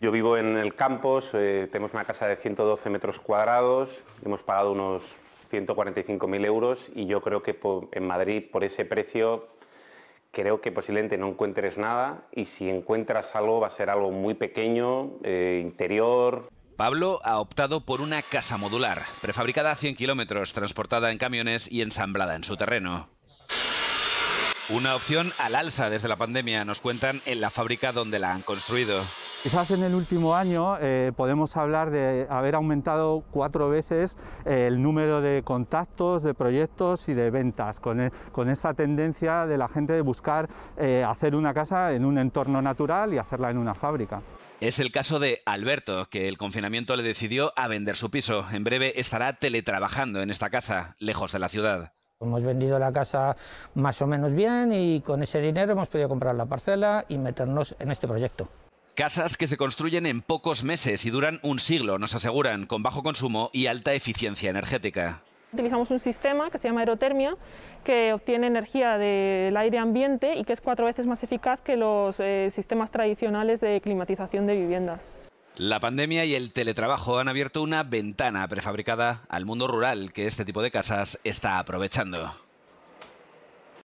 Yo vivo en el campus, eh, tenemos una casa de 112 metros cuadrados, hemos pagado unos 145.000 euros y yo creo que en Madrid por ese precio creo que posiblemente no encuentres nada y si encuentras algo va a ser algo muy pequeño, eh, interior. Pablo ha optado por una casa modular, prefabricada a 100 kilómetros, transportada en camiones y ensamblada en su terreno. Una opción al alza desde la pandemia, nos cuentan en la fábrica donde la han construido. Quizás en el último año eh, podemos hablar de haber aumentado cuatro veces eh, el número de contactos, de proyectos y de ventas, con, e, esta tendencia de la gente de buscar eh, hacer una casa en un entorno natural y hacerla en una fábrica. Es el caso de Alberto, que el confinamiento le decidió a vender su piso. En breve estará teletrabajando en esta casa, lejos de la ciudad. Hemos vendido la casa más o menos bien y con ese dinero hemos podido comprar la parcela y meternos en este proyecto. Casas que se construyen en pocos meses y duran un siglo, nos aseguran, con bajo consumo y alta eficiencia energética. Utilizamos un sistema que se llama aerotermia, que obtiene energía del aire ambiente y que es cuatro veces más eficaz que los eh, sistemas tradicionales de climatización de viviendas. La pandemia y el teletrabajo han abierto una ventana prefabricada al mundo rural que este tipo de casas está aprovechando.